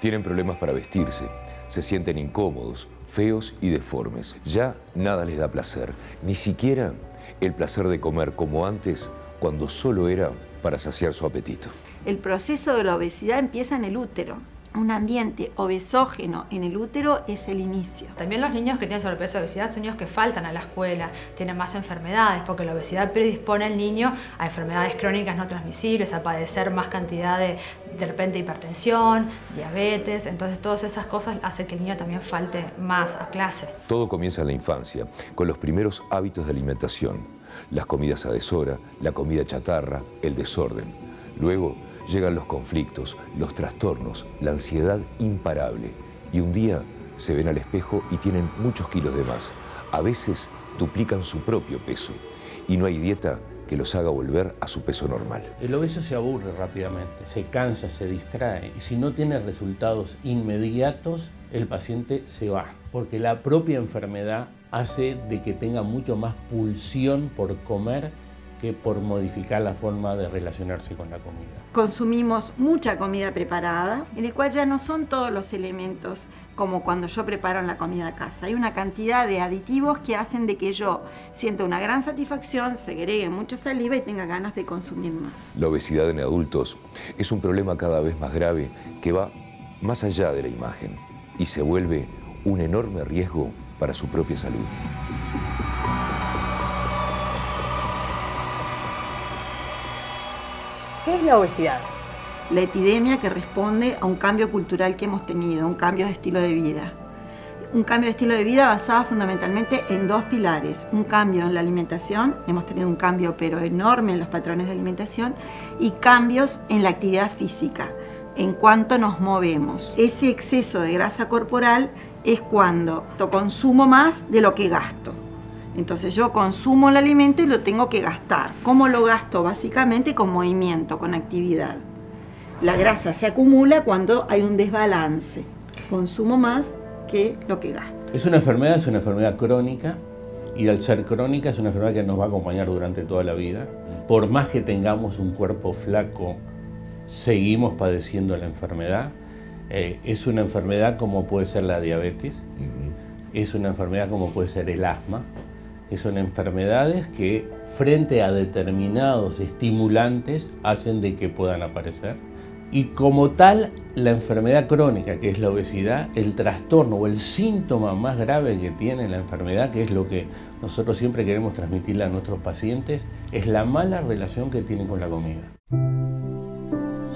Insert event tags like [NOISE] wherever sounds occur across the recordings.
Tienen problemas para vestirse, se sienten incómodos, feos y deformes. Ya nada les da placer, ni siquiera el placer de comer como antes cuando solo era para saciar su apetito. El proceso de la obesidad empieza en el útero un ambiente obesógeno en el útero es el inicio. También los niños que tienen sobrepeso y obesidad son niños que faltan a la escuela, tienen más enfermedades, porque la obesidad predispone al niño a enfermedades crónicas no transmisibles, a padecer más cantidad de, de repente, hipertensión, diabetes, entonces todas esas cosas hacen que el niño también falte más a clase. Todo comienza en la infancia, con los primeros hábitos de alimentación, las comidas a deshora, la comida chatarra, el desorden. Luego, llegan los conflictos, los trastornos, la ansiedad imparable. Y un día se ven al espejo y tienen muchos kilos de más. A veces duplican su propio peso. Y no hay dieta que los haga volver a su peso normal. El obeso se aburre rápidamente, se cansa, se distrae y si no tiene resultados inmediatos, el paciente se va, porque la propia enfermedad hace de que tenga mucho más pulsión por comer que por modificar la forma de relacionarse con la comida. Consumimos mucha comida preparada, en el cual ya no son todos los elementos como cuando yo preparo en la comida a casa. Hay una cantidad de aditivos que hacen de que yo sienta una gran satisfacción, segregue mucha saliva y tenga ganas de consumir más. La obesidad en adultos es un problema cada vez más grave que va más allá de la imagen y se vuelve un enorme riesgo para su propia salud. ¿Qué es la obesidad? La epidemia que responde a un cambio cultural que hemos tenido, un cambio de estilo de vida. Un cambio de estilo de vida basado fundamentalmente en dos pilares. Un cambio en la alimentación, hemos tenido un cambio pero enorme en los patrones de alimentación, y cambios en la actividad física, en cuanto nos movemos. Ese exceso de grasa corporal es cuando consumo más de lo que gasto. Entonces yo consumo el alimento y lo tengo que gastar. ¿Cómo lo gasto? Básicamente con movimiento, con actividad. La grasa se acumula cuando hay un desbalance. Consumo más que lo que gasto. Es una enfermedad, es una enfermedad crónica y al ser crónica es una enfermedad que nos va a acompañar durante toda la vida. Por más que tengamos un cuerpo flaco, seguimos padeciendo la enfermedad. Eh, es una enfermedad como puede ser la diabetes, es una enfermedad como puede ser el asma, que son enfermedades que frente a determinados estimulantes hacen de que puedan aparecer. Y como tal, la enfermedad crónica, que es la obesidad, el trastorno o el síntoma más grave que tiene la enfermedad, que es lo que nosotros siempre queremos transmitirle a nuestros pacientes, es la mala relación que tienen con la comida.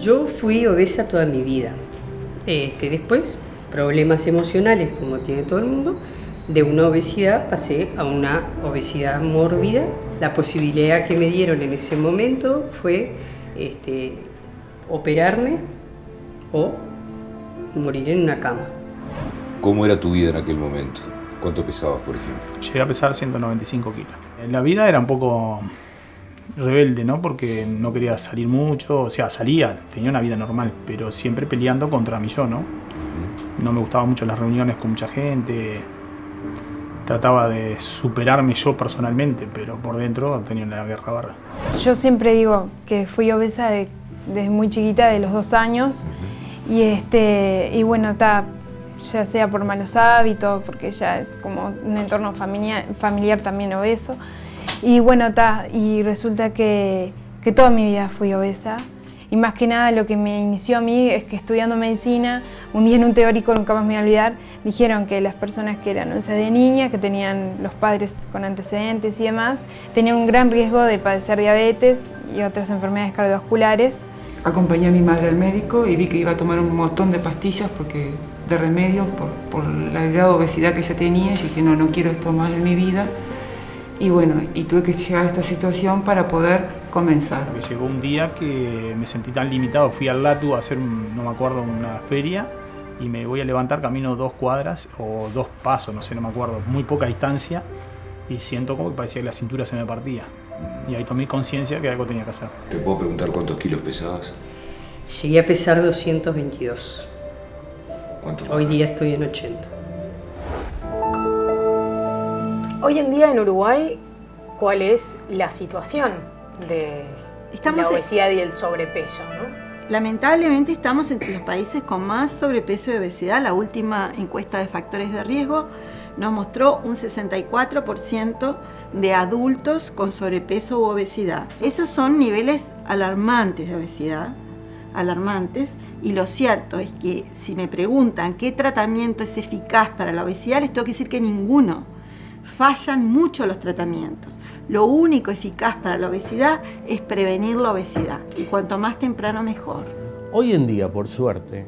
Yo fui obesa toda mi vida. Este, después, problemas emocionales, como tiene todo el mundo, de una obesidad pasé a una obesidad mórbida. La posibilidad que me dieron en ese momento fue este, operarme o morir en una cama. ¿Cómo era tu vida en aquel momento? ¿Cuánto pesabas, por ejemplo? Llegué a pesar 195 kilos. La vida era un poco rebelde, ¿no? Porque no quería salir mucho, o sea, salía, tenía una vida normal, pero siempre peleando contra mí yo, ¿no? No me gustaban mucho las reuniones con mucha gente, trataba de superarme yo personalmente, pero por dentro tenía una guerra barra. Yo siempre digo que fui obesa desde muy chiquita, de los dos años, y, este, y bueno, está ya sea por malos hábitos, porque ya es como un entorno familiar, familiar también obeso, y bueno, está, y resulta que, que toda mi vida fui obesa, y más que nada lo que me inició a mí es que estudiando medicina, un día en un teórico, nunca más me voy a olvidar, dijeron que las personas que eran o de niña, que tenían los padres con antecedentes y demás, tenían un gran riesgo de padecer diabetes y otras enfermedades cardiovasculares. Acompañé a mi madre al médico y vi que iba a tomar un montón de pastillas porque de remedio por, por la grado de obesidad que ella tenía y dije no, no quiero esto más en mi vida. Y bueno, y tuve que llegar a esta situación para poder comenzar. llegó un día que me sentí tan limitado, fui al Latu a hacer, no me acuerdo, una feria y me voy a levantar camino dos cuadras o dos pasos, no sé, no me acuerdo, muy poca distancia y siento como que parecía que la cintura se me partía. Y ahí tomé conciencia que algo tenía que hacer. ¿Te puedo preguntar cuántos kilos pesabas? Llegué a pesar 222. ¿Cuánto? Hoy día estoy en 80. Hoy en día en Uruguay, ¿cuál es la situación de la obesidad y el sobrepeso? Lamentablemente estamos entre los países con más sobrepeso y obesidad. La última encuesta de factores de riesgo nos mostró un 64% de adultos con sobrepeso u obesidad. Esos son niveles alarmantes de obesidad, alarmantes, y lo cierto es que si me preguntan qué tratamiento es eficaz para la obesidad, les tengo que decir que ninguno. Fallan mucho los tratamientos. Lo único eficaz para la obesidad es prevenir la obesidad, y cuanto más temprano mejor. Hoy en día, por suerte,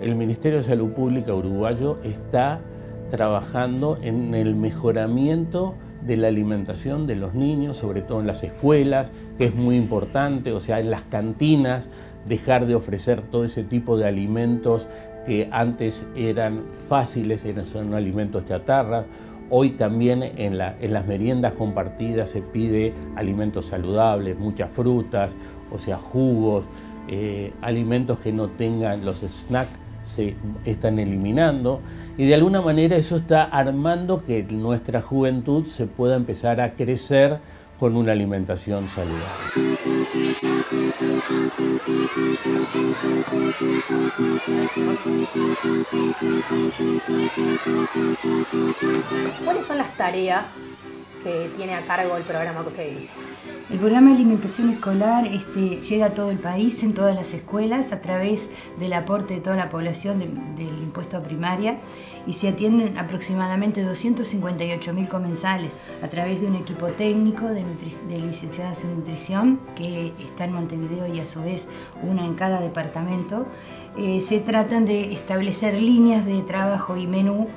el Ministerio de Salud Pública uruguayo está trabajando en el mejoramiento de la alimentación de los niños, sobre todo en las escuelas, que es muy importante, o sea, en las cantinas, dejar de ofrecer todo ese tipo de alimentos que antes eran fáciles, eran son alimentos chatarra. Hoy también en, las meriendas compartidas se pide alimentos saludables, muchas frutas, o sea, jugos, eh, alimentos que no tengan los snacks se están eliminando. Y de alguna manera eso está armando que nuestra juventud se pueda empezar a crecer con una alimentación saludable. ¿Cuáles son las tareas que tiene a cargo el programa que usted dirige? El programa de alimentación escolar este, llega a todo el país, en todas las escuelas, a través del aporte de toda la población del impuesto a primaria y se atienden aproximadamente 258.000 comensales a través de un equipo técnico de, de licenciadas en nutrición que está en Montevideo y a su vez una en cada departamento. Eh, se tratan de establecer líneas de trabajo y menú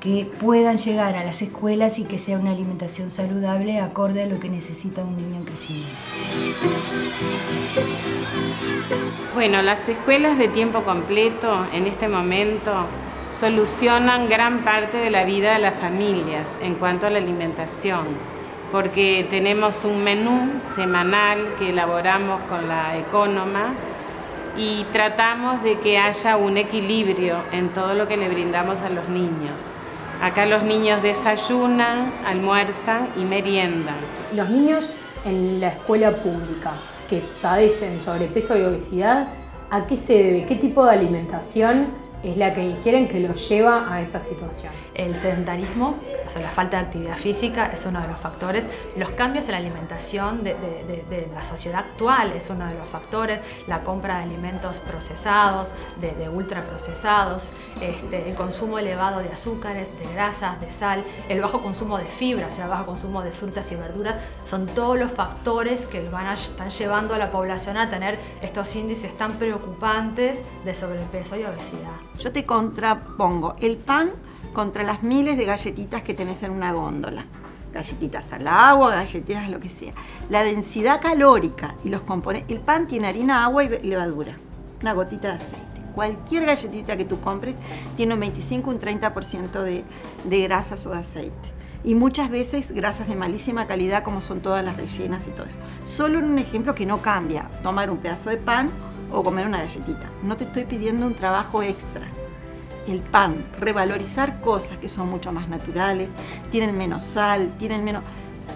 que puedan llegar a las escuelas y que sea una alimentación saludable acorde a lo que necesita un niño en crecimiento. Bueno, las escuelas de tiempo completo en este momento solucionan gran parte de la vida de las familias en cuanto a la alimentación, porque tenemos un menú semanal que elaboramos con la Economa y tratamos de que haya un equilibrio en todo lo que le brindamos a los niños. Acá los niños desayunan, almuerzan y meriendan. Los niños en la escuela pública que padecen sobrepeso y obesidad, ¿a qué se debe? ¿Qué tipo de alimentación es la que ingieren que los lleva a esa situación. El sedentarismo, o sea, la falta de actividad física es uno de los factores. Los cambios en la alimentación de, la sociedad actual es uno de los factores. La compra de alimentos procesados, de, ultraprocesados, este, el consumo elevado de azúcares, de grasas, de sal, el bajo consumo de fibra, o sea, el bajo consumo de frutas y verduras, son todos los factores que van a, están llevando a la población a tener estos índices tan preocupantes de sobrepeso y obesidad. Yo te contrapongo el pan contra las miles de galletitas que tenés en una góndola. Galletitas al agua, galletitas lo que sea. La densidad calórica y los componentes. El pan tiene harina, agua y levadura. Una gotita de aceite. Cualquier galletita que tú compres tiene un 25, un 30% de, de grasas o de aceite. Y muchas veces grasas de malísima calidad como son todas las rellenas y todo eso. Solo en un ejemplo que no cambia. Tomar un pedazo de pan o comer una galletita. No te estoy pidiendo un trabajo extra. El pan, revalorizar cosas que son mucho más naturales, tienen menos sal, tienen menos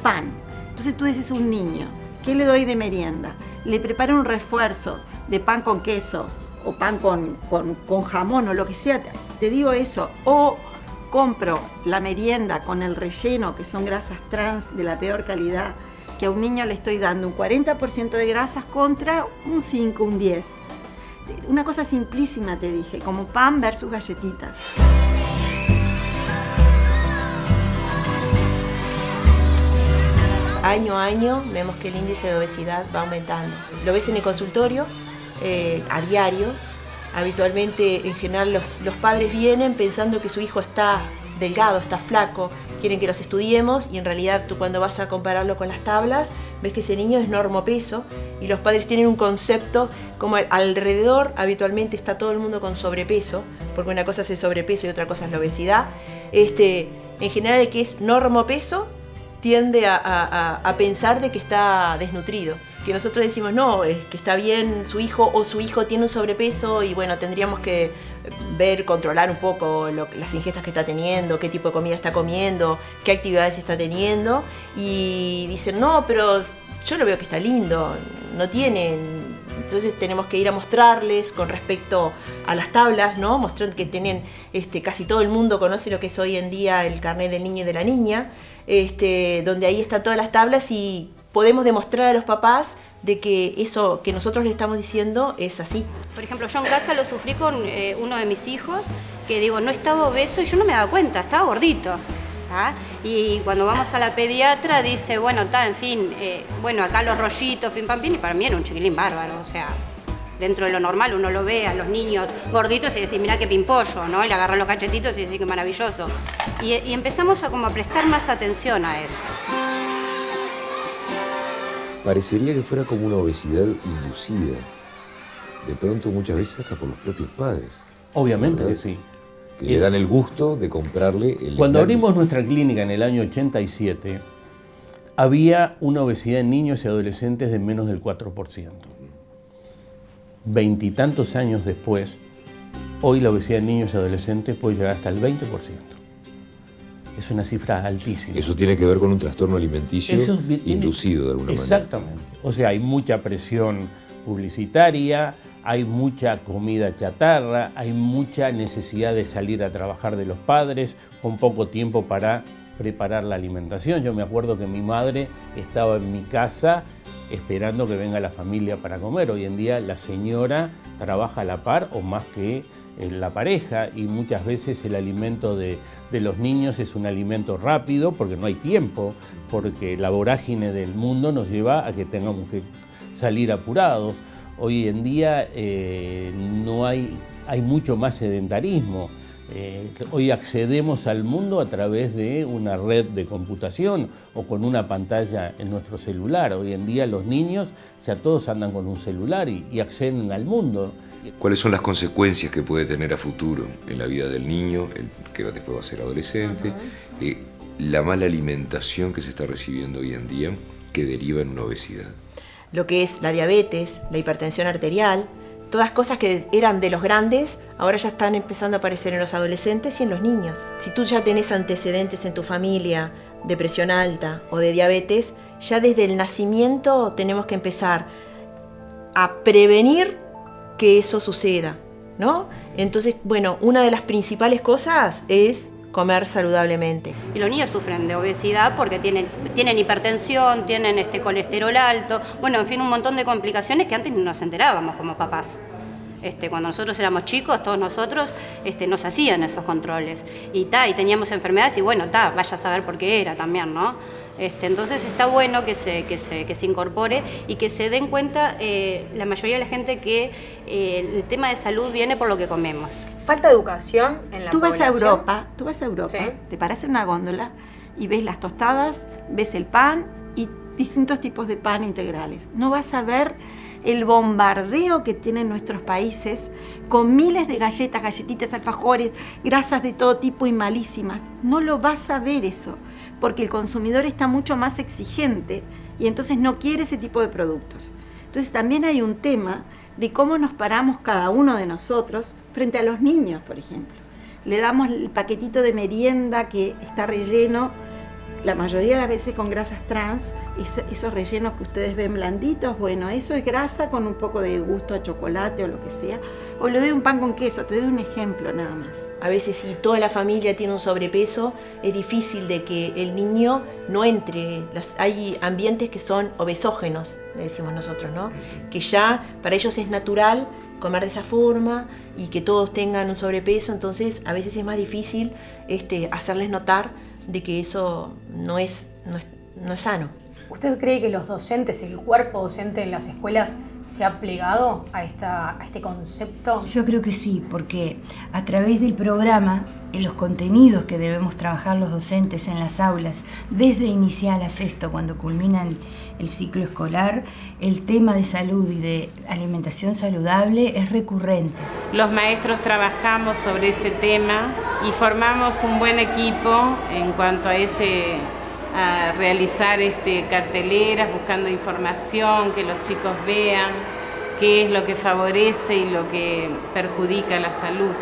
pan. Entonces tú dices un niño, ¿qué le doy de merienda? Le preparo un refuerzo de pan con queso o pan con, con, con jamón o lo que sea. Te digo eso. O compro la merienda con el relleno, que son grasas trans de la peor calidad que a un niño le estoy dando un 40% de grasas contra un 5, un 10. Una cosa simplísima te dije, como pan versus galletitas. Año a año vemos que el índice de obesidad va aumentando. Lo ves en el consultorio, eh, a diario. Habitualmente, en general, los, los padres vienen pensando que su hijo está delgado, está flaco, quieren que los estudiemos y en realidad tú cuando vas a compararlo con las tablas ves que ese niño es normopeso y los padres tienen un concepto como alrededor habitualmente está todo el mundo con sobrepeso, porque una cosa es el sobrepeso y otra cosa es la obesidad. Este, en general el que es normopeso tiende a pensar de que está desnutrido que nosotros decimos, no, es que está bien su hijo o su hijo tiene un sobrepeso y bueno, tendríamos que ver, controlar un poco las ingestas que está teniendo, qué tipo de comida está comiendo, qué actividades está teniendo. Y dicen, no, pero yo lo veo que está lindo, no tiene Entonces tenemos que ir a mostrarles con respecto a las tablas, ¿no? Mostrando que tienen, este, casi todo el mundo conoce lo que es hoy en día el carnet del niño y de la niña, este, donde ahí están todas las tablas y podemos demostrar a los papás de que eso que nosotros le estamos diciendo es así. Por ejemplo, yo en casa lo sufrí con eh, uno de mis hijos, que digo, no estaba obeso y yo no me daba cuenta, estaba gordito. Y cuando vamos a la pediatra dice, bueno, está, en fin, eh, bueno, acá los rollitos, pim pam pim, y para mí era un chiquilín bárbaro, o sea, dentro de lo normal uno lo ve a los niños gorditos y dice, mira qué pimpollo, ¿no? Y le agarra los cachetitos y dice, qué maravilloso. Y, y empezamos a como a prestar más atención a eso. Parecería que fuera como una obesidad inducida. De pronto muchas veces hasta por los propios padres. Obviamente que sí. Que le dan el gusto de comprarle el... Cuando abrimos nuestra clínica en el año 87, había una obesidad en niños y adolescentes de menos del 4%. Veintitantos años después, hoy la obesidad en niños y adolescentes puede llegar hasta el 20%. Es una cifra altísima. Eso tiene que ver con un trastorno alimenticio inducido de alguna manera. Exactamente. O sea, hay mucha presión publicitaria, hay mucha comida chatarra, hay mucha necesidad de salir a trabajar de los padres con poco tiempo para preparar la alimentación. Yo me acuerdo que mi madre estaba en mi casa esperando que venga la familia para comer. Hoy en día la señora trabaja a la par o más que la pareja y muchas veces el alimento de, los niños es un alimento rápido porque no hay tiempo, porque la vorágine del mundo nos lleva a que tengamos que salir apurados. Hoy en día eh, no hay, hay mucho más sedentarismo. Eh, hoy accedemos al mundo a través de una red de computación o con una pantalla en nuestro celular. Hoy en día los niños ya todos andan con un celular y acceden al mundo. ¿Cuáles son las consecuencias que puede tener a futuro en la vida del niño, el que después va a ser adolescente? Eh, la mala alimentación que se está recibiendo hoy en día que deriva en una obesidad. Lo que es la diabetes, la hipertensión arterial, todas cosas que eran de los grandes, ahora ya están empezando a aparecer en los adolescentes y en los niños. Si tú ya tenés antecedentes en tu familia de presión alta o de diabetes, ya desde el nacimiento tenemos que empezar a prevenir que eso suceda, ¿no? Entonces, bueno, una de las principales cosas es comer saludablemente. Y los niños sufren de obesidad porque tienen, tienen hipertensión, tienen este colesterol alto, bueno, en fin, un montón de complicaciones que antes no nos enterábamos como papás. Este, cuando nosotros éramos chicos, todos nosotros este, nos hacían esos controles. Y, ta, y teníamos enfermedades y bueno, ta, vaya a saber por qué era también, ¿no? Este, entonces está bueno que se, que se, que se incorpore y que se den cuenta eh, la mayoría de la gente que eh, el tema de salud viene por lo que comemos. Falta educación en la tú Vas a Europa, tú vas a Europa, te paras en una góndola y ves las tostadas, ves el pan y distintos tipos de pan integrales. No vas a ver el bombardeo que tienen nuestros países con miles de galletas, galletitas, alfajores, grasas de todo tipo y malísimas. No lo vas a ver eso, porque el consumidor está mucho más exigente y entonces no quiere ese tipo de productos. Entonces también hay un tema de cómo nos paramos cada uno de nosotros frente a los niños, por ejemplo. Le damos el paquetito de merienda que está relleno la mayoría de las veces con grasas trans, esos rellenos que ustedes ven blanditos, bueno, eso es grasa con un poco de gusto a chocolate o lo que sea. O le doy un pan con queso, te doy un ejemplo nada más. A veces si toda la familia tiene un sobrepeso, es difícil de que el niño no entre. hay ambientes que son obesógenos, le decimos nosotros, ¿no? Que ya para ellos es natural comer de esa forma y que todos tengan un sobrepeso, entonces a veces es más difícil este, hacerles notar de que eso no es, no es, sano. ¿Usted cree que los docentes, el cuerpo docente en las escuelas se ha plegado a, esta, a este concepto? Yo creo que sí, porque a través del programa, en los contenidos que debemos trabajar los docentes en las aulas, desde inicial a sexto, cuando culminan el ciclo escolar, el tema de salud y de alimentación saludable es recurrente. Los maestros trabajamos sobre ese tema y formamos un buen equipo en cuanto a ese a realizar este, carteleras buscando información, que los chicos vean qué es lo que favorece y lo que perjudica la salud.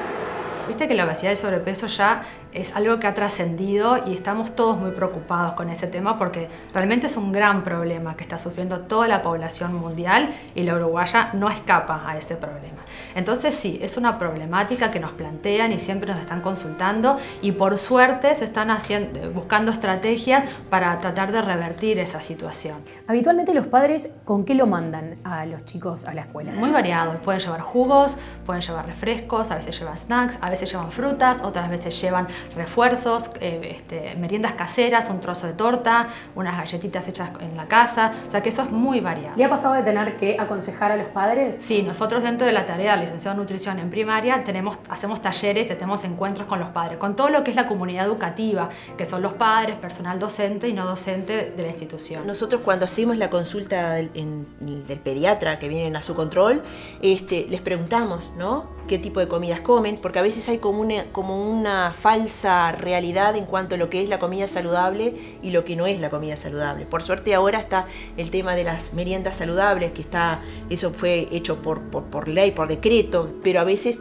Viste que la obesidad y sobrepeso ya es algo que ha trascendido y estamos todos muy preocupados con ese tema porque realmente es un gran problema que está sufriendo toda la población mundial y la uruguaya no escapa a ese problema. Entonces sí, es una problemática que nos plantean y siempre nos están consultando y por suerte se están haciendo, buscando estrategias para tratar de revertir esa situación. Habitualmente los padres, ¿con qué lo mandan a los chicos a la escuela? Muy variado, pueden llevar jugos, pueden llevar refrescos, a veces llevan snacks, a veces llevan frutas, otras veces llevan refuerzos, eh, este, meriendas caseras, un trozo de torta, unas galletitas hechas en la casa, o sea que eso es muy variado. ¿Le ha pasado de tener que aconsejar a los padres? Sí, nosotros dentro de la tarea de licenciado en nutrición en primaria tenemos, hacemos talleres y tenemos encuentros con los padres, con todo lo que es la comunidad educativa, que son los padres, personal docente y no docente de la institución. Nosotros cuando hacemos la consulta del, del pediatra que vienen a su control, este, les preguntamos, ¿no? ¿Qué tipo de comidas comen? Porque a veces hay como una, como una falsa realidad en cuanto a lo que es la comida saludable y lo que no es la comida saludable. Por suerte ahora está el tema de las meriendas saludables, que está, eso fue hecho por, por, ley, por decreto, pero a veces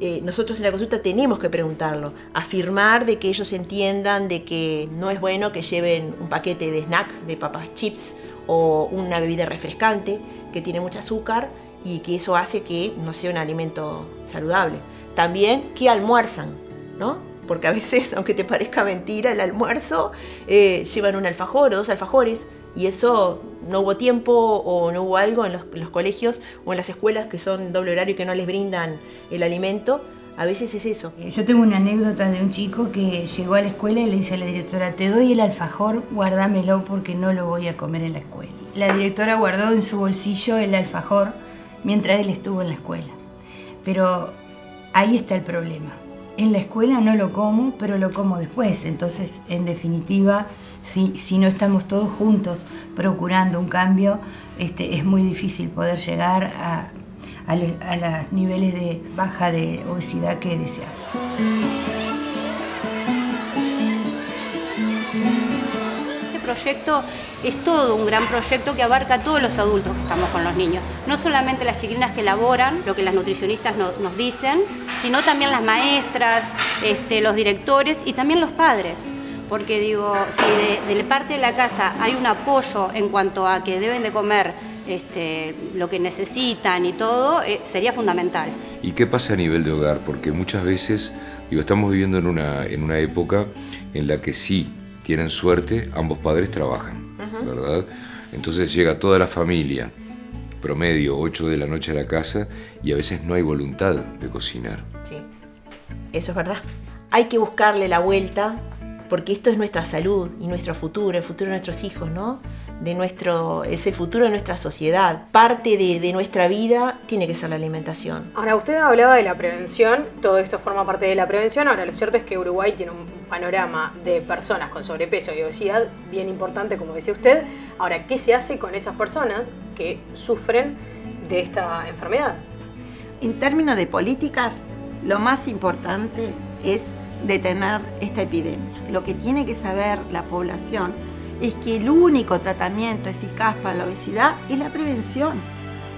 eh, nosotros en la consulta tenemos que preguntarlo, afirmar de que ellos entiendan de que no es bueno que lleven un paquete de snack, de papas chips o una bebida refrescante que tiene mucho azúcar y que eso hace que no sea un alimento saludable. También que almuerzan, ¿no? porque a veces, [LAUGHS] aunque te parezca mentira, el almuerzo eh, llevan un alfajor o dos alfajores y eso no hubo tiempo o no hubo algo en los, colegios o en las escuelas que son doble horario y que no les brindan el alimento. A veces es eso. Eh, yo tengo una anécdota de un chico que llegó a la escuela y le dice a la directora, te doy el alfajor, guárdamelo porque no lo voy a comer en la escuela. La directora guardó en su bolsillo el alfajor mientras él estuvo en la escuela. Pero ahí está el problema en la escuela no lo como, pero lo como después. Entonces, en definitiva, si, si no estamos todos juntos procurando un cambio, este, es muy difícil poder llegar a, a, a los niveles de baja de obesidad que deseamos. Es todo un gran proyecto que abarca a todos los adultos que estamos con los niños. No solamente las chiquilinas que elaboran lo que las nutricionistas nos dicen, sino también las maestras, este, los directores y también los padres. Porque digo, si de, parte de la casa hay un apoyo en cuanto a que deben de comer este, lo que necesitan y todo, eh, sería fundamental. ¿Y qué pasa a nivel de hogar? Porque muchas veces, digo, estamos viviendo en una, en una época en la que sí tienen suerte, ambos padres trabajan, ¿verdad? Entonces llega toda la familia, promedio 8 de la noche a la casa y a veces no hay voluntad de cocinar. Sí, eso es verdad. Hay que buscarle la vuelta porque esto es nuestra salud y nuestro futuro, el futuro de nuestros hijos, ¿no? De nuestro, es el futuro de nuestra sociedad. Parte de, nuestra vida tiene que ser la alimentación. Ahora, usted hablaba de la prevención, todo esto forma parte de la prevención. Ahora, lo cierto es que Uruguay tiene un panorama de personas con sobrepeso y obesidad bien importante, como decía usted. Ahora, ¿qué se hace con esas personas que sufren de esta enfermedad? En términos de políticas, lo más importante es detener esta epidemia. Lo que tiene que saber la población es que el único tratamiento eficaz para la obesidad es la prevención.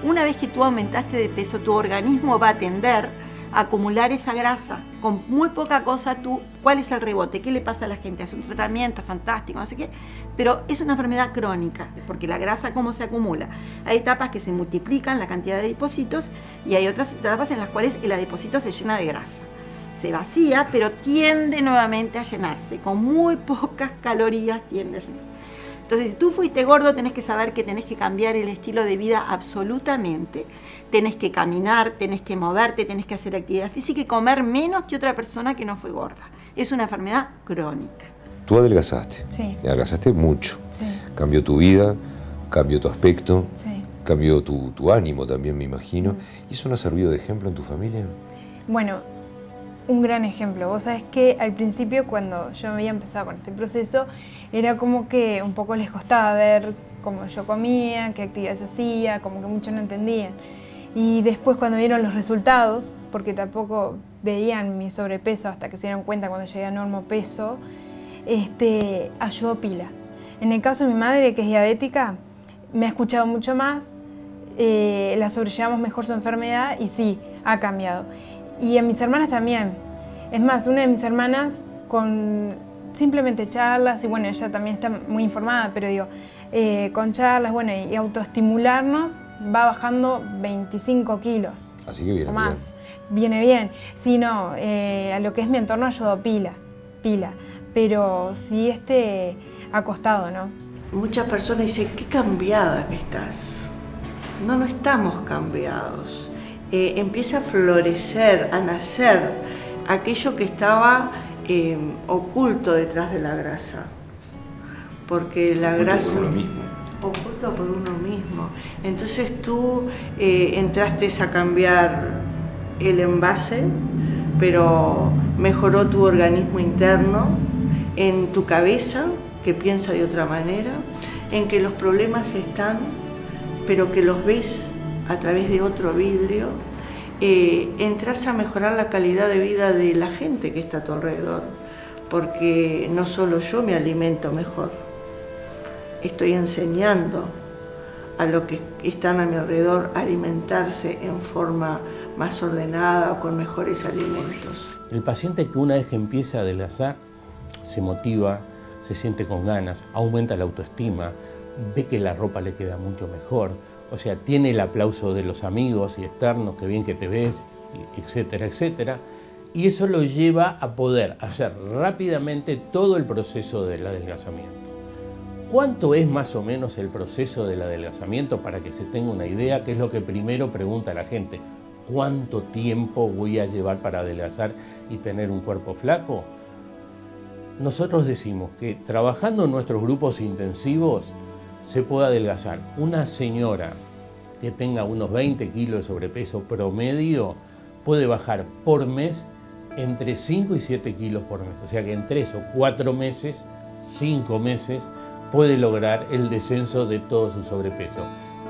Una vez que tú aumentaste de peso, tu organismo va a tender acumular esa grasa. Con muy poca cosa tú, ¿cuál es el rebote? ¿Qué le pasa a la gente? Hace un tratamiento fantástico, no sé qué, pero es una enfermedad crónica, porque la grasa cómo se acumula. Hay etapas que se multiplican la cantidad de depósitos y hay otras etapas en las cuales el adipocito se llena de grasa se vacía, pero tiende nuevamente a llenarse. Con muy pocas calorías tiende a llenarse. Entonces, si tú fuiste gordo, tenés que saber que tenés que cambiar el estilo de vida absolutamente. Tenés que caminar, tenés que moverte, tenés que hacer actividad física y comer menos que otra persona que no fue gorda. Es una enfermedad crónica. Tú adelgazaste. Sí. Adelgazaste mucho. Sí. Cambió tu vida, cambió tu aspecto, sí. cambió tu, ánimo también, me imagino. Mm. ¿Y eso no ha servido de ejemplo en tu familia? Bueno, un gran ejemplo. Vos sabés que al principio cuando yo había empezado con este proceso, era como que un poco les costaba ver cómo yo comía, qué actividades hacía, como que muchos no entendían. Y después cuando vieron los resultados, porque tampoco veían mi sobrepeso hasta que se dieron cuenta cuando llegué a normo peso, este, ayudó pila. En el caso de mi madre, que es diabética, me ha escuchado mucho más, eh, la sobrellevamos mejor su enfermedad y sí, ha cambiado. Y a mis hermanas también. Es más, una de mis hermanas con simplemente charlas, y bueno, ella también está muy informada, pero digo, eh, con charlas, bueno, y autoestimularnos, va bajando 25 kilos. Así que viene o más. Viene bien. Si no, eh, a lo que es mi entorno ayudo pila, pila. Pero sí este acostado, ¿no? Muchas personas dicen, qué cambiada que estás. No, no estamos cambiados. Eh, empieza a florecer, a nacer aquello que estaba eh, oculto detrás de la grasa. Porque la grasa... Por uno mismo. Oculto por uno mismo. Entonces tú eh, entraste a cambiar el envase, pero mejoró tu organismo interno, en tu cabeza, que piensa de otra manera, en que los problemas están, pero que los ves a través de otro vidrio, eh, entras a mejorar la calidad de vida de la gente que está a tu alrededor, porque no solo yo me alimento mejor, estoy enseñando a los que están a mi alrededor a alimentarse en forma más ordenada o con mejores alimentos. El paciente que una vez que empieza a adelgazar se motiva, se siente con ganas, aumenta la autoestima, ve que la ropa le queda mucho mejor, o sea, tiene el aplauso de los amigos y externos, que bien que te ves, etcétera, etcétera. Y eso lo lleva a poder hacer rápidamente todo el proceso del adelgazamiento. ¿Cuánto es más o menos el proceso del adelgazamiento para que se tenga una idea? Que es lo que primero pregunta la gente. ¿Cuánto tiempo voy a llevar para adelgazar y tener un cuerpo flaco? Nosotros decimos que trabajando en nuestros grupos intensivos se puede adelgazar. Una señora que tenga unos 20 kilos de sobrepeso promedio puede bajar por mes entre 5 y 7 kilos por mes. O sea que en 3 o 4 meses, 5 meses, puede lograr el descenso de todo su sobrepeso.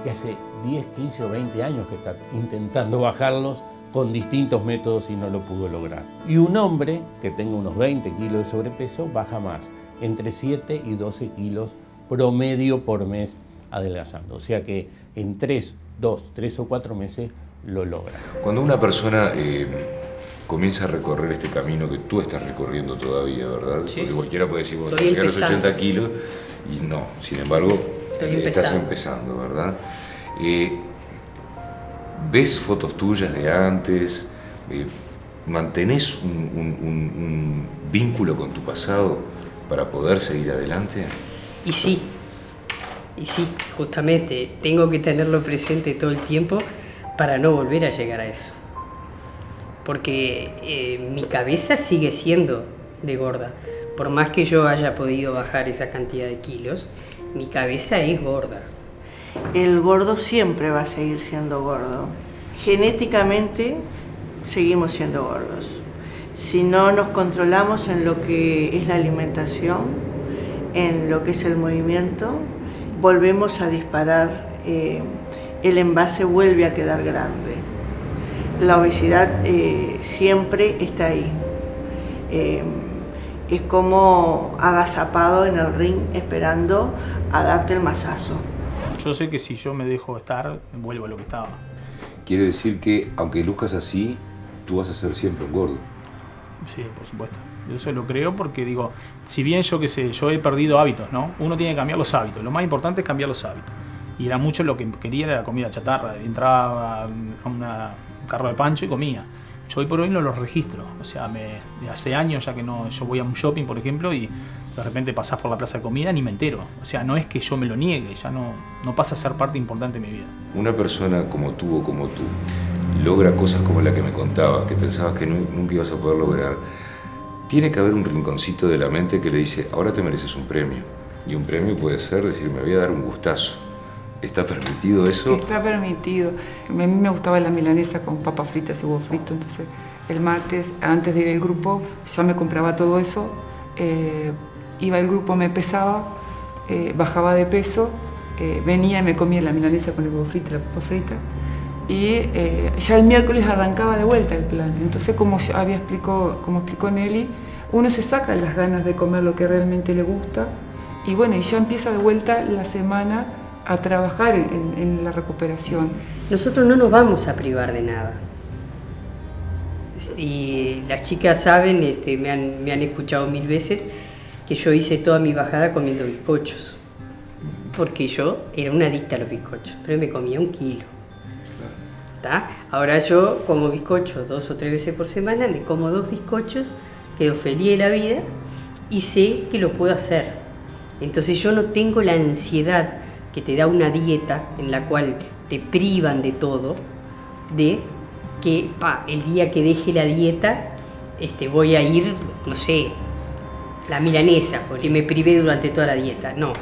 Que hace 10, 15 o 20 años que está intentando bajarlos con distintos métodos y no lo pudo lograr. Y un hombre que tenga unos 20 kilos de sobrepeso baja más, entre 7 y 12 kilos promedio por mes adelgazando. O sea que en 3, 2, 3 o 4 meses lo logra. Cuando una persona eh, comienza a recorrer este camino que tú estás recorriendo todavía, ¿verdad? Sí. Porque cualquiera puede decir, bueno, llegar a los empezando. 80 kilos y no, sin embargo, Estoy eh, estás empezando. empezando, ¿verdad? Eh, ¿Ves fotos tuyas de antes? Eh, ¿Mantenés un, un- un- un vínculo con tu pasado para poder seguir adelante? Y sí, y sí, justamente tengo que tenerlo presente todo el tiempo para no volver a llegar a eso. Porque eh, mi cabeza sigue siendo de gorda. Por más que yo haya podido bajar esa cantidad de kilos, mi cabeza es gorda. El gordo siempre va a seguir siendo gordo. Genéticamente seguimos siendo gordos. Si no nos controlamos en lo que es la alimentación, en lo que es el movimiento, volvemos a disparar, eh, el envase vuelve a quedar grande. La obesidad eh, siempre está ahí. Eh, es como agazapado en el ring esperando a darte el mazazo. Yo sé que si yo me dejo estar, vuelvo a lo que estaba. Quiere decir que, aunque luzcas así, tú vas a ser siempre un gordo. Sí, por supuesto. Yo eso lo creo porque digo, si bien yo que sé, yo he perdido hábitos, ¿no? Uno tiene que cambiar los hábitos. Lo más importante es cambiar los hábitos. Y era mucho lo que quería era la comida chatarra. Entraba a un carro de pancho y comía. Yo hoy por hoy no los registro. O sea, hace años ya que no, yo voy a un shopping, por ejemplo, y de repente pasás por la plaza de comida ni me entero. O sea, no es que yo me lo niegue, ya no, no pasa a ser parte importante de mi vida. Una persona como tú o como tú logra cosas como la que me contabas, que pensabas que nu- nunca ibas a poder lograr, tiene que haber un rinconcito de la mente que le dice, ahora te mereces un premio. Y un premio puede ser decir, me voy a dar un gustazo. ¿Está permitido eso? Está permitido. A mí me gustaba la milanesa con papas fritas y huevo frito, entonces el martes, antes de ir al grupo, ya me compraba todo eso, eh, iba al grupo, me pesaba, eh, bajaba de peso, eh, venía y me comía la milanesa con el huevo frito y la papa frita, y eh, ya el miércoles arrancaba de vuelta el plan. Entonces, como había explicó, como explicó Nelly, uno se saca las ganas de comer lo que realmente le gusta, y bueno, y ya empieza de vuelta la semana a trabajar en, en la recuperación. Nosotros no nos vamos a privar de nada. Y las chicas saben, este, me, han, me han escuchado mil veces, que yo hice toda mi bajada comiendo bizcochos. Porque yo era una adicta a los bizcochos, pero me comía un kilo. Ahora yo como bizcochos dos o tres veces por semana, me como dos bizcochos, quedo feliz de la vida y sé que lo puedo hacer. Entonces yo no tengo la ansiedad que te da una dieta en la cual te privan de todo, de que el día que deje la dieta este, voy a ir, no sé, la milanesa, porque me privé durante toda la dieta. No,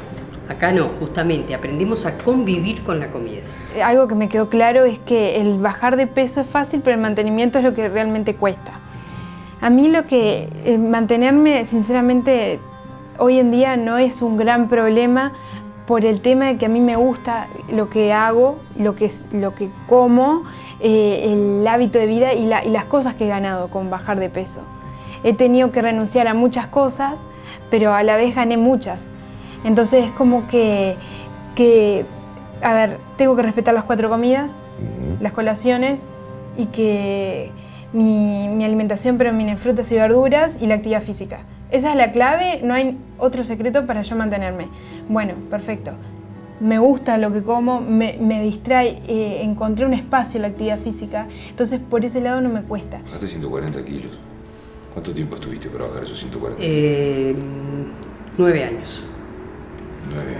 acá no, justamente aprendemos a convivir con la comida. Algo que me quedó claro es que el bajar de peso es fácil, pero el mantenimiento es lo que realmente cuesta. A mí lo que eh, mantenerme, sinceramente, hoy en día no es un gran problema por el tema de que a mí me gusta lo que hago, lo que, lo que como, eh, el hábito de vida y las cosas que he ganado con bajar de peso. He tenido que renunciar a muchas cosas, pero a la vez gané muchas. Entonces es como que, que a ver, tengo que respetar las cuatro comidas, las colaciones y que mi, mi alimentación predomine frutas y verduras y la actividad física. Esa es la clave, no hay otro secreto para yo mantenerme. Bueno, perfecto. Me gusta lo que como, me, me distrae, eh, encontré un espacio en la actividad física, entonces por ese lado no me cuesta. Bajaste 140 kilos. ¿Cuánto tiempo estuviste para bajar esos 140 kilos? Eh, nueve años.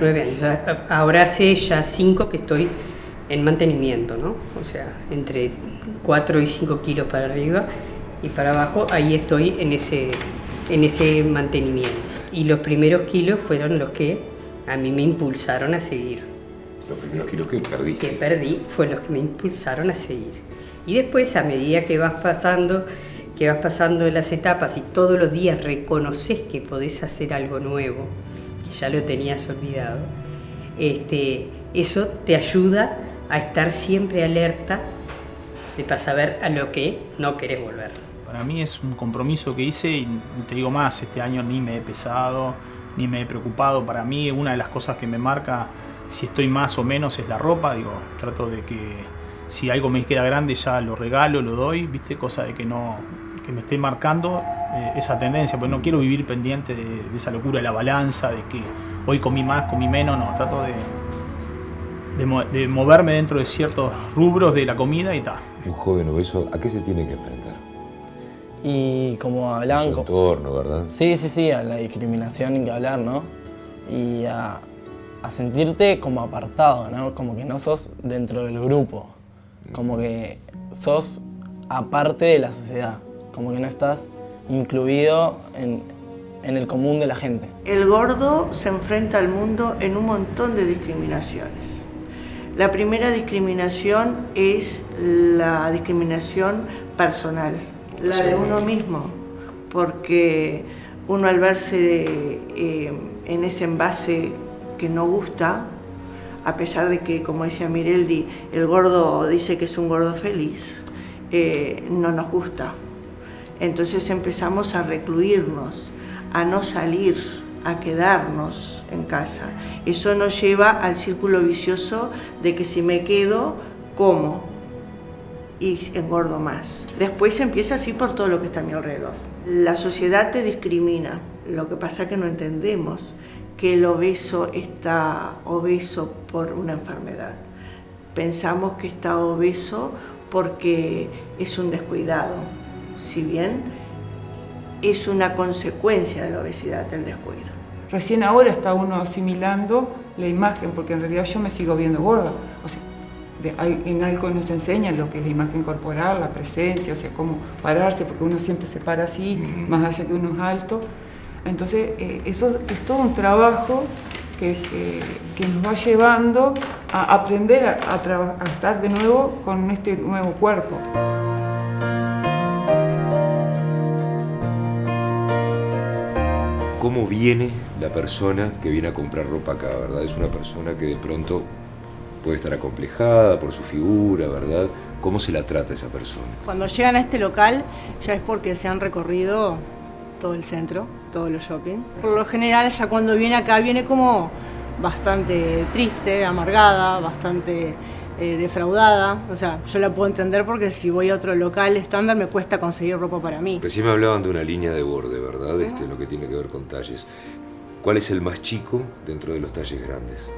Nueve años. Ahora hace ya cinco que estoy en mantenimiento, ¿no? O sea, entre 4 y 5 kilos para arriba y para abajo, ahí estoy en ese, en ese mantenimiento. Y los primeros kilos fueron los que a mí me impulsaron a seguir. Los primeros kilos que perdiste. Que perdí fue los que me impulsaron a seguir. Y después, a medida que vas pasando, que vas pasando las etapas y todos los días reconoces que podés hacer algo nuevo, ya lo tenías olvidado, este, eso te ayuda a estar siempre alerta de para saber a lo que no querés volver. Para mí es un compromiso que hice y te digo más, este año ni me he pesado, ni me he preocupado. Para mí una de las cosas que me marca si estoy más o menos es la ropa, digo, trato de que si algo me queda grande ya lo regalo, lo doy, viste, cosa de que no que me esté marcando eh, esa tendencia, porque no quiero vivir pendiente de, de, esa locura de la balanza, de que hoy comí más, comí menos, no, trato de, de, de moverme dentro de ciertos rubros de la comida y tal. Un joven obeso, ¿a qué se tiene que enfrentar? Y como hablaban... Su entorno, ¿verdad? Sí, sí, sí, a la discriminación en que hablar, ¿no? Y a, a sentirte como apartado, ¿no? Como que no sos dentro del grupo, como que sos aparte de la sociedad, como que no estás incluido en, en el común de la gente. El gordo se enfrenta al mundo en un montón de discriminaciones. La primera discriminación es la discriminación personal, la de uno mismo, porque uno al verse eh, en ese envase que no gusta, a pesar de que, como decía Mireldi, el gordo dice que es un gordo feliz, eh, no nos gusta. Entonces empezamos a recluirnos, a no salir, a quedarnos en casa. Eso nos lleva al círculo vicioso de que si me quedo, como y engordo más. Después empieza así por todo lo que está a mi alrededor. La sociedad te discrimina, lo que pasa es que no entendemos que el obeso está obeso por una enfermedad. Pensamos que está obeso porque es un descuidado, si bien es una consecuencia de la obesidad, el descuido. Recién ahora está uno asimilando la imagen, porque en realidad yo me sigo viendo gorda. O sea, de, en algo nos enseñan lo que es la imagen corporal, la presencia, o sea, cómo pararse, porque uno siempre se para así, más allá que uno es alto. Entonces, eh, eso es todo un trabajo que, que, que nos va llevando a aprender a, a, a estar de nuevo con este nuevo cuerpo. ¿Cómo viene la persona que viene a comprar ropa acá, verdad? Es una persona que de pronto puede estar acomplejada por su figura, ¿verdad? ¿Cómo se la trata esa persona? Cuando llegan a este local ya es porque se han recorrido todo el centro, todos los shopping. Por lo general ya cuando viene acá viene como bastante triste, amargada, bastante eh, defraudada. O sea, yo la puedo entender porque si voy a otro local estándar me cuesta conseguir ropa para mí. Recién me hablaban de una línea de borde, ¿verdad? Este, lo que tiene que ver con talles. ¿Cuál es el más chico dentro de los talles grandes?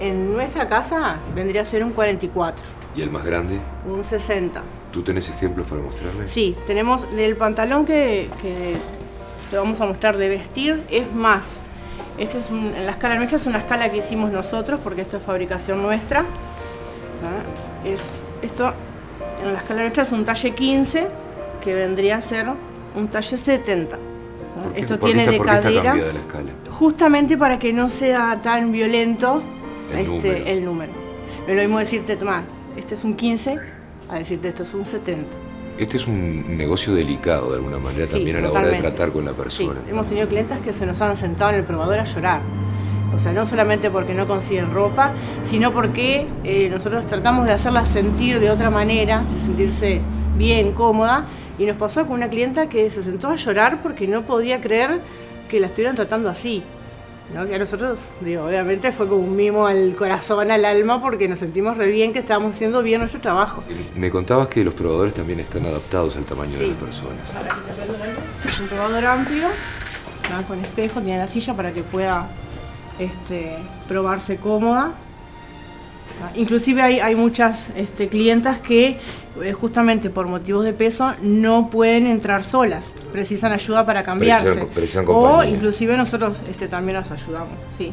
En nuestra casa vendría a ser un 44, ¿Y el más grande? un 60. ¿Tú tenés ejemplos para mostrarme? Sí, tenemos el pantalón que, que te vamos a mostrar de vestir, es más. Este es un- en la escala nuestra es una escala que hicimos nosotros porque esto es fabricación nuestra. Es, esto en la escala nuestra es un talle 15 que vendría a ser un talle 70. ¿ah? ¿Por qué- Esto tiene de cadera la justamente para que no sea tan violento El este, número. el número. No es lo mismo decirte, toma, este es un 15, a decirte esto es un 70. Este es un negocio delicado de alguna manera Sí, también a la hora de tratar con la Sí, persona. hemos tenido clientes que se nos han sentado en el probador a llorar. O sea, no solamente porque no consiguen ropa, sino porque eh, nosotros tratamos de hacerla sentir de otra manera, de sentirse bien, cómoda. Y nos pasó con una clienta que se sentó a llorar porque no podía creer que la estuvieran tratando así. ¿no? Que a nosotros, digo, obviamente fue como un mimo al corazón, al alma, porque nos sentimos re bien que estábamos haciendo bien nuestro trabajo. Me contabas que los probadores también están adaptados al tamaño de las personas. Es un probador amplio, con espejo, tiene la silla para que pueda este, probarse cómoda. Inclusive hay, hay muchas este, clientas que eh, justamente por motivos de peso no pueden entrar solas, precisan ayuda para cambiarse. Precisan- precisan o inclusive nosotros este, también las ayudamos, sí.